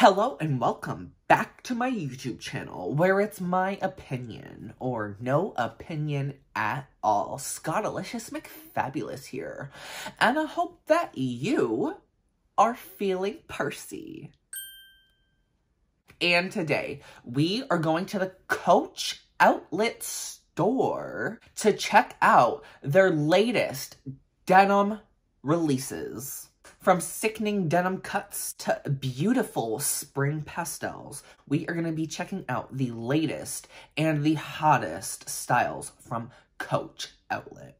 Hello and welcome back to my YouTube channel where it's my opinion or no opinion at all. Scottilicious McFabulous here and I hope that you are feeling Percy. And today we are going to the Coach Outlet store to check out their latest denim releases. From sickening denim cuts to beautiful spring pastels, we are going to be checking out the latest and the hottest styles from Coach Outlet.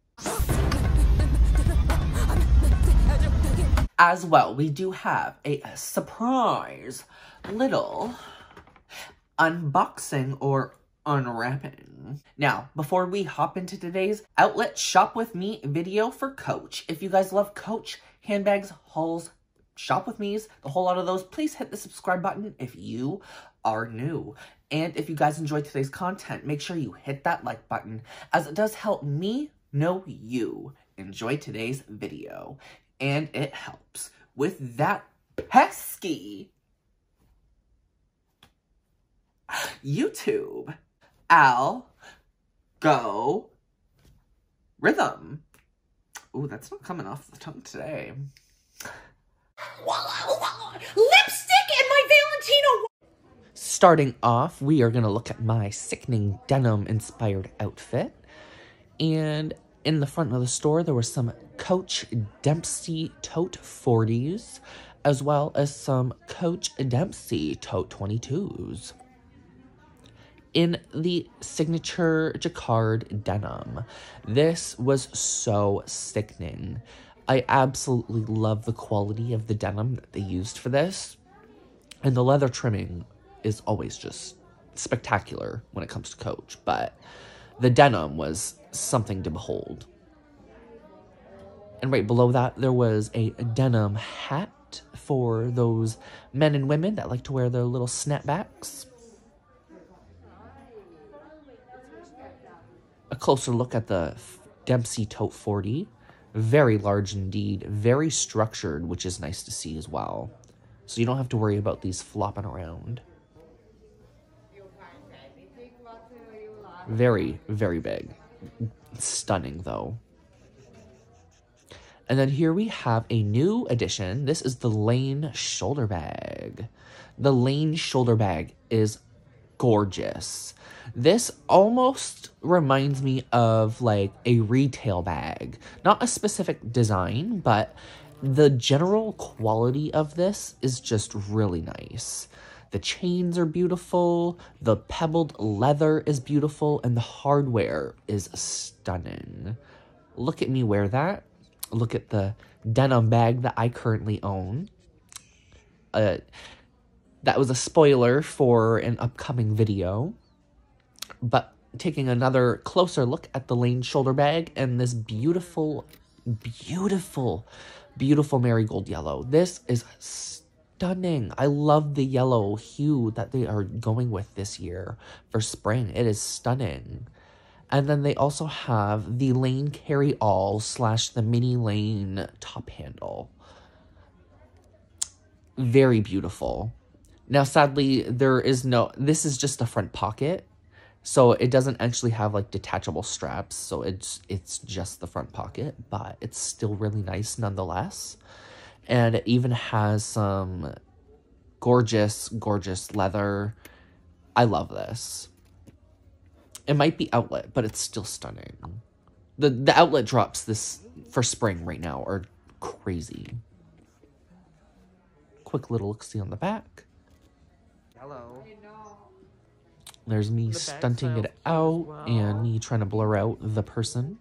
As well, we do have a surprise little unboxing or unwrapping. Now, before we hop into today's outlet shop with me video for Coach, if you guys love Coach, handbags, hauls, shop with me's, the whole lot of those, please hit the subscribe button if you are new. And if you guys enjoyed today's content, make sure you hit that like button as it does help me know you enjoy today's video. And it helps with that pesky YouTube. Al, go, rhythm. Ooh, that's not coming off the tongue today. Lipstick and my Valentino. Starting off, we are going to look at my sickening denim inspired outfit. And in the front of the store, there were some Coach Dempsey Tote 40s, as well as some Coach Dempsey Tote 22s in the signature jacquard denim. This was so sickening. I absolutely love the quality of the denim that they used for this. And the leather trimming is always just spectacular when it comes to Coach, but the denim was something to behold. And right below that, there was a denim hat for those men and women that like to wear their little snapbacks. A closer look at the Dempsey Tote 40. Very large indeed, very structured, which is nice to see as well. So you don't have to worry about these flopping around. Very, very big. Stunning, though. And then here we have a new addition. This is the Lane shoulder bag. The Lane shoulder bag is gorgeous. This almost reminds me of like a retail bag. Not a specific design, but the general quality of this is just really nice. The chains are beautiful, the pebbled leather is beautiful, and the hardware is stunning. Look at me wear that. Look at the denim bag that I currently own. Uh, that was a spoiler for an upcoming video. But taking another closer look at the Lane shoulder bag and this beautiful, beautiful, beautiful marigold yellow. This is stunning. I love the yellow hue that they are going with this year for spring. It is stunning. And then they also have the Lane Carry All slash the Mini Lane top handle. Very beautiful. Now, sadly, there is no, this is just the front pocket. So it doesn't actually have like detachable straps. So it's, it's just the front pocket, but it's still really nice nonetheless. And it even has some gorgeous, gorgeous leather. I love this. It might be outlet, but it's still stunning. The, the outlet drops this for spring right now are crazy. Quick little look-see on the back. Hello. There's me The stunting it out well. and me trying to blur out the person.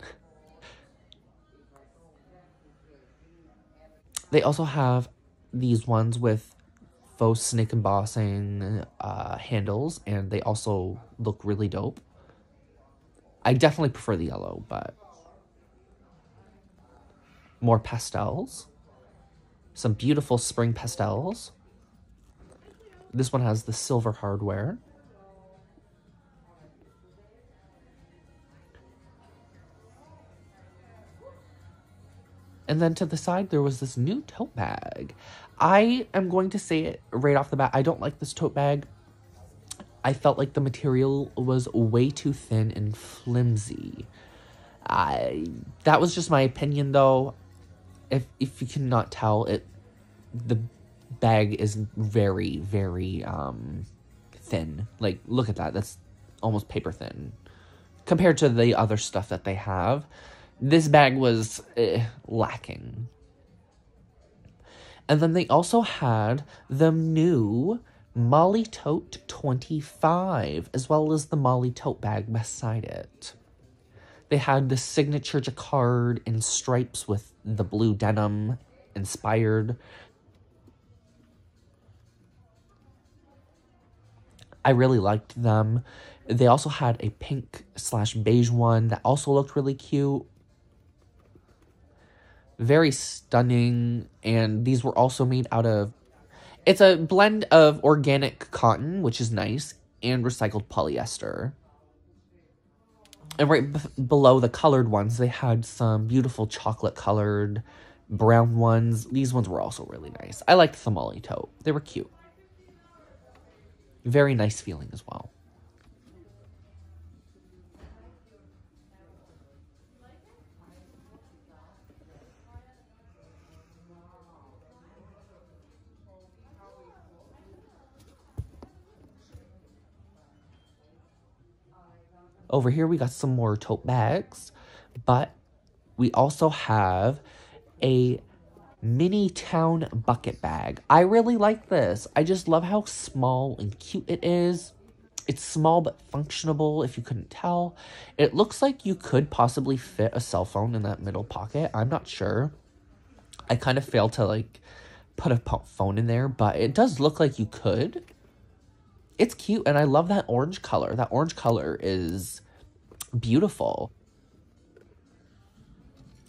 They also have these ones with faux snake embossing uh, handles, and they also look really dope. I definitely prefer the yellow, but more pastels. Some beautiful spring pastels. This one has the silver hardware. And then to the side, there was this new tote bag. I am going to say it right off the bat. I don't like this tote bag. I felt like the material was way too thin and flimsy. I that was just my opinion though. If if you cannot tell, it the bag is very very um thin. Like look at that. That's almost paper thin compared to the other stuff that they have. This bag was eh, lacking. And then they also had the new Mollie Tote 25, as well as the Mollie Tote bag beside it. They had the signature jacquard in stripes with the blue denim inspired. I really liked them. They also had a pink slash beige one that also looked really cute. Very stunning. And these were also made out of. It's a blend of organic cotton, which is nice, and recycled polyester. And right b- below the colored ones, they had some beautiful chocolate colored brown ones. These ones were also really nice. I liked the Mollie tote. They were cute. Very nice feeling as well. Over here, we got some more tote bags, but we also have a mini town bucket bag. I really like this. I just love how small and cute it is. It's small but functionable if you couldn't tell. It looks like you could possibly fit a cell phone in that middle pocket. I'm not sure. I kind of failed to like put a phone in there, but it does look like you could it's cute and I love that orange color. That orange color is beautiful.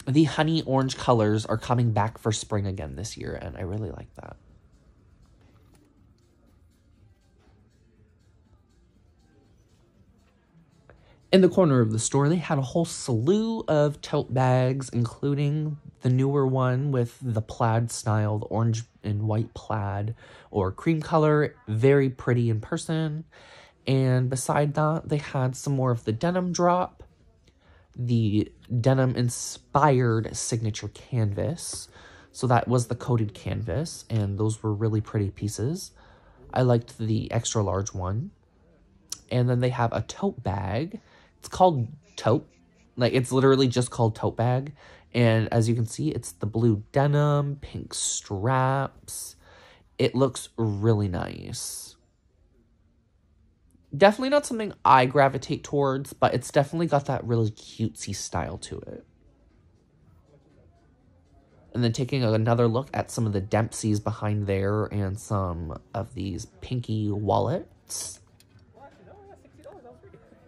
The honey orange colors are coming back for spring again this year, and I really like that. In the corner of the store, they had a whole slew of tote bags, including the newer one with the plaid style, the orange and white plaid or cream color. Very pretty in person. And beside that, they had some more of the denim drop, the denim inspired signature canvas. So that was the coated canvas, and those were really pretty pieces. I liked the extra large one. And then they have a tote bag it's called Tote. Like, it's literally just called Tote Bag. And as you can see, it's the blue denim, pink straps. It looks really nice. Definitely not something I gravitate towards, but it's definitely got that really cutesy style to it. And then taking another look at some of the Dempseys behind there and some of these pinky wallets.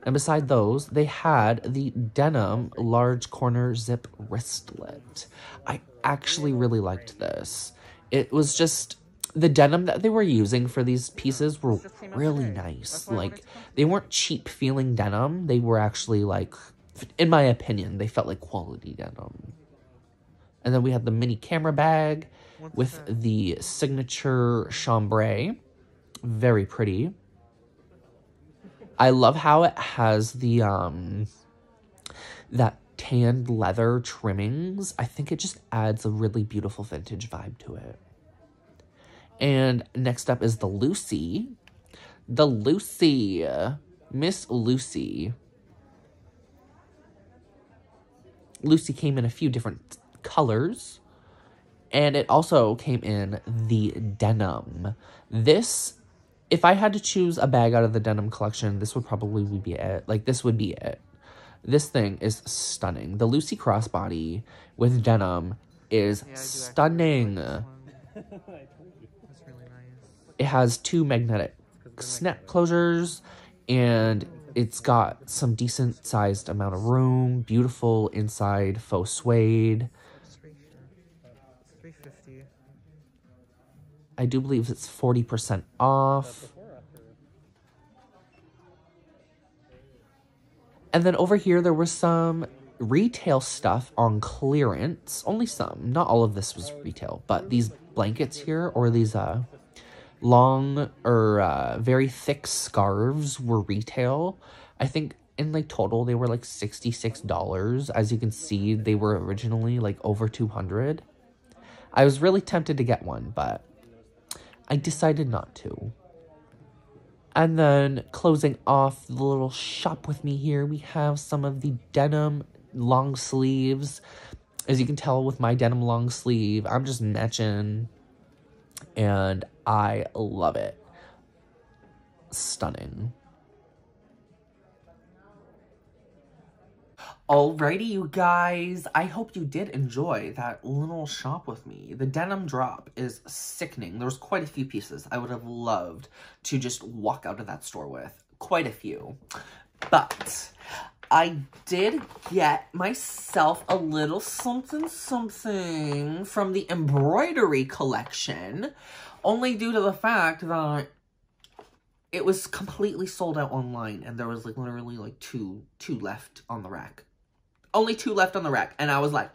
And beside those, they had the denim large corner zip wristlet. I actually really liked this. It was just the denim that they were using for these pieces were really nice. Like they weren't cheap feeling denim. They were actually like in my opinion, they felt like quality denim. And then we had the mini camera bag with the signature chambray. Very pretty. I love how it has the um that tanned leather trimmings. I think it just adds a really beautiful vintage vibe to it. And next up is the Lucy. The Lucy. Miss Lucy. Lucy came in a few different colors. And it also came in the denim. This if I had to choose a bag out of the denim collection, this would probably be it. Like, this would be it. This thing is stunning. The Lucy crossbody with denim is yeah, stunning. It has two magnetic snap closures and it's got some decent sized amount of room, beautiful inside faux suede. I do believe it's 40% off. And then over here, there was some retail stuff on clearance. Only some. Not all of this was retail, but these blankets here or these uh long or uh, very thick scarves were retail. I think in like total they were like $66. As you can see, they were originally like over 200. I was really tempted to get one, but I decided not to. And then closing off the little shop with me here, we have some of the denim long sleeves. As you can tell with my denim long sleeve, I'm just matching and I love it. Stunning. Alrighty, you guys. I hope you did enjoy that little shop with me. The denim drop is sickening. There's quite a few pieces I would have loved to just walk out of that store with. Quite a few. But I did get myself a little something something from the embroidery collection, only due to the fact that it was completely sold out online and there was like literally like two two left on the rack only two left on the rack. And I was like,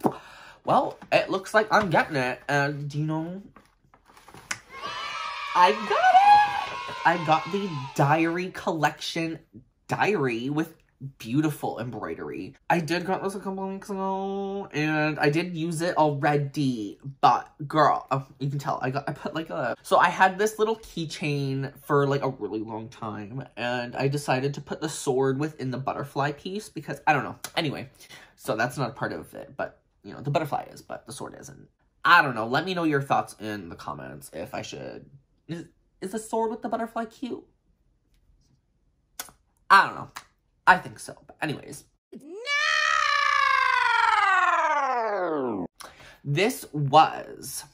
well, it looks like I'm getting it. And you know, I got it. I got the diary collection diary with beautiful embroidery. I did got this a couple weeks ago and I did use it already, but girl, oh, you can tell I got I put like a so I had this little keychain for like a really long time and I decided to put the sword within the butterfly piece because I don't know. Anyway, so that's not a part of it, but you know, the butterfly is, but the sword isn't. I don't know. Let me know your thoughts in the comments if I should is is the sword with the butterfly cute? I don't know. I think so. But anyways. No! This was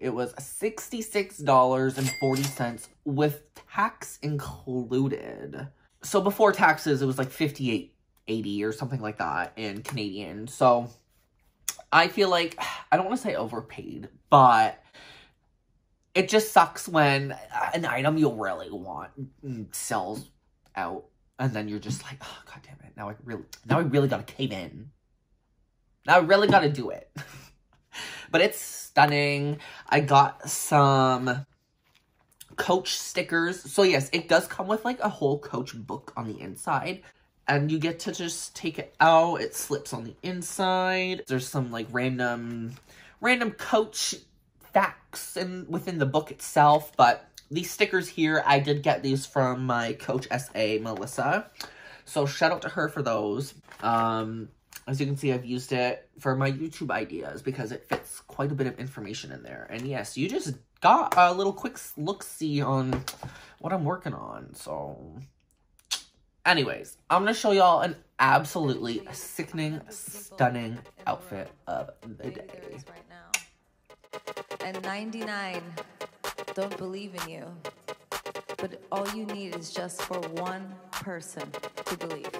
it was $66.40 with tax included. So before taxes, it was like 58 80 or something like that in Canadian. So I feel like I don't want to say overpaid, but it just sucks when an item you really want sells out and then you're just like, oh god damn it. Now I really now I really gotta cave in. Now I really gotta do it. but it's stunning. I got some coach stickers. So yes, it does come with like a whole coach book on the inside. And you get to just take it out. It slips on the inside. There's some like random random coach facts and within the book itself, but these stickers here, I did get these from my Coach SA, Melissa. So shout out to her for those. Um, as you can see, I've used it for my YouTube ideas because it fits quite a bit of information in there. And yes, you just got a little quick look-see on what I'm working on. So anyways, I'm going to show y'all an absolutely sickening, stunning outfit of the day. And 99 don't believe in you. But all you need is just for one person to believe.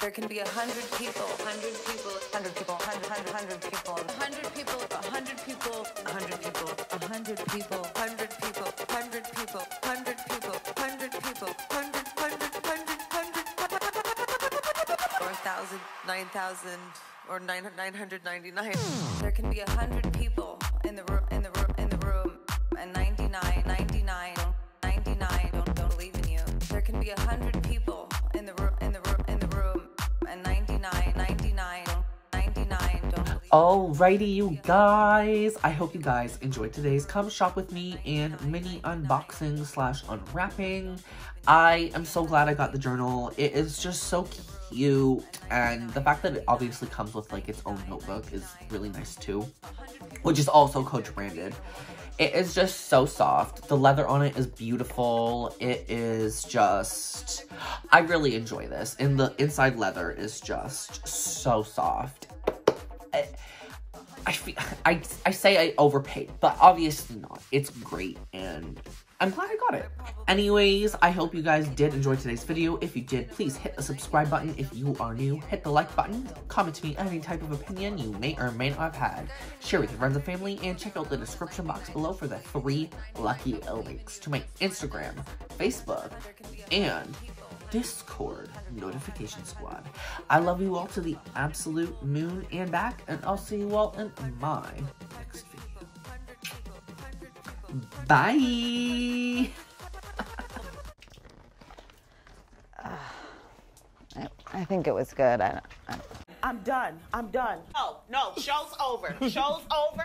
There can be a hundred people, hundred people, hundred people, hundred, hundred, hundred people, hundred people, a hundred people, a hundred people, a hundred people, hundred people, hundred people, hundred people, hundred people, hundred, hundred, hundred, hundred, or a thousand, nine thousand, or nine nine hundred ninety nine. There can be a hundred Alrighty, you guys. I hope you guys enjoyed today's Come Shop With Me and mini unboxing slash unwrapping. I am so glad I got the journal. It is just so cute. And the fact that it obviously comes with like its own notebook is really nice too. Which is also Coach branded. It is just so soft. The leather on it is beautiful. It is just, I really enjoy this. And the inside leather is just so soft. I, I, feel, I, I say I overpaid, but obviously not. It's great and I'm glad I got it. Anyways, I hope you guys did enjoy today's video. If you did, please hit the subscribe button. If you are new, hit the like button. Comment to me any type of opinion you may or may not have had. Share with your friends and family, and check out the description box below for the three lucky links to my Instagram, Facebook, and Discord notification squad. I love you all to the absolute moon and back, and I'll see you all in my next video. Bye! I think it was good. I, I, I'm done. I'm done. No, no, show's over. Show's over.